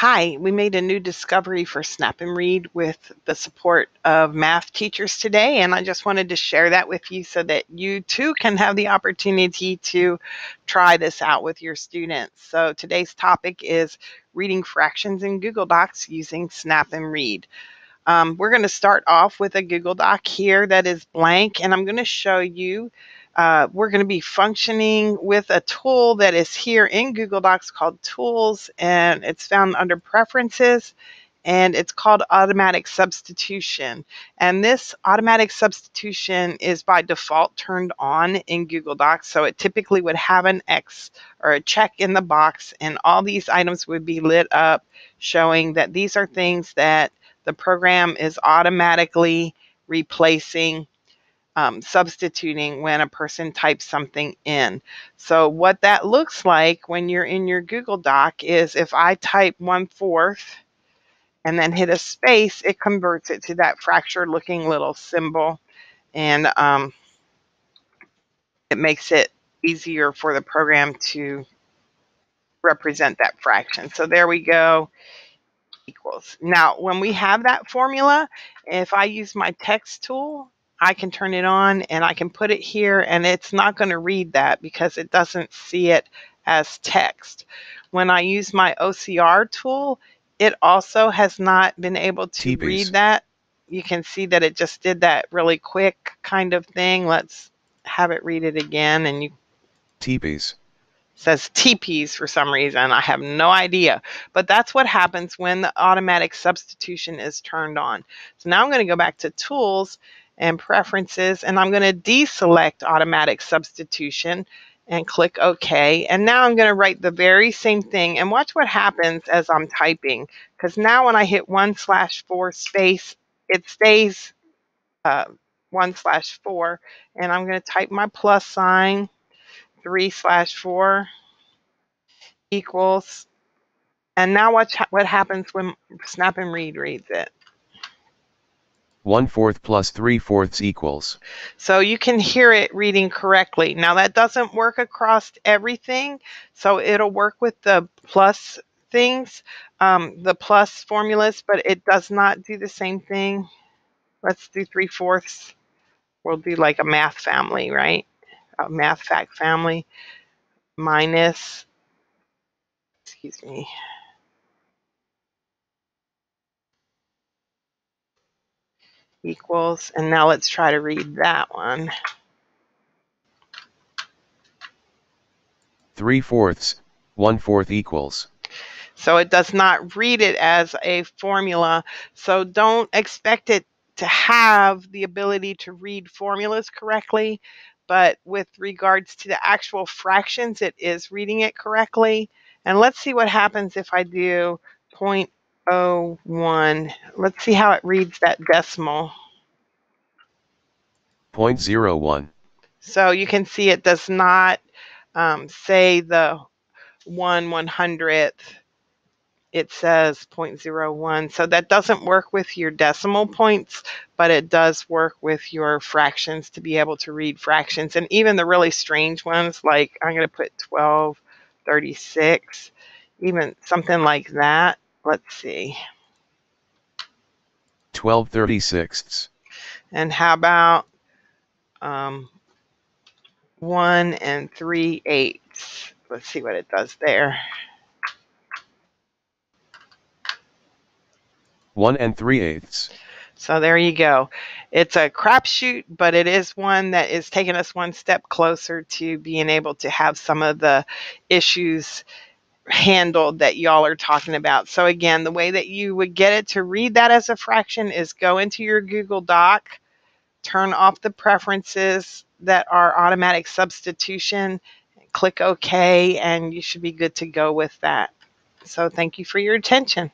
Hi, we made a new discovery for Snap and Read with the support of math teachers today, and I just wanted to share that with you so that you too can have the opportunity to try this out with your students. So today's topic is reading fractions in Google Docs using Snap and Read. Um, we're going to start off with a Google Doc here that is blank, and I'm going to show you uh, we're going to be functioning with a tool that is here in Google Docs called Tools, and it's found under Preferences, and it's called Automatic Substitution. And this automatic substitution is by default turned on in Google Docs, so it typically would have an X or a check in the box, and all these items would be lit up showing that these are things that the program is automatically replacing um, substituting when a person types something in. So what that looks like when you're in your Google Doc is if I type one fourth and then hit a space, it converts it to that fractured looking little symbol and um, it makes it easier for the program to represent that fraction. So there we go equals. Now, when we have that formula, if I use my text tool, I can turn it on and I can put it here and it's not going to read that because it doesn't see it as text. When I use my OCR tool, it also has not been able to read that. You can see that it just did that really quick kind of thing. Let's have it read it again and you TPs says TPs for some reason. I have no idea. But that's what happens when the automatic substitution is turned on. So now I'm going to go back to tools and preferences and I'm going to deselect automatic substitution and click OK. And now I'm going to write the very same thing and watch what happens as I'm typing. Because now when I hit 1 slash 4 space, it stays uh, 1 slash 4. And I'm going to type my plus sign, 3 slash 4 equals. And now watch what happens when Snap and Read reads it. 1 fourth plus 3 fourths equals. So you can hear it reading correctly. Now that doesn't work across everything, so it'll work with the plus things, um, the plus formulas, but it does not do the same thing. Let's do 3 fourths. We'll do like a math family, right? A math fact family minus, excuse me, equals, and now let's try to read that one. 3 fourths, 1 fourth equals. So it does not read it as a formula. So don't expect it to have the ability to read formulas correctly. But with regards to the actual fractions, it is reading it correctly. And let's see what happens if I do point Oh, one. Let's see how it reads that decimal. 0.01. So you can see it does not um, say the 1 100th. It says 0.01. So that doesn't work with your decimal points, but it does work with your fractions to be able to read fractions. And even the really strange ones, like I'm going to put 1236, even something like that let's see. 1236. And how about um, 1 and 3 eighths? Let's see what it does there. 1 and 3 eighths. So there you go. It's a crapshoot, but it is one that is taking us one step closer to being able to have some of the issues handled that y'all are talking about. So again, the way that you would get it to read that as a fraction is go into your Google Doc, turn off the preferences that are automatic substitution, click OK, and you should be good to go with that. So thank you for your attention.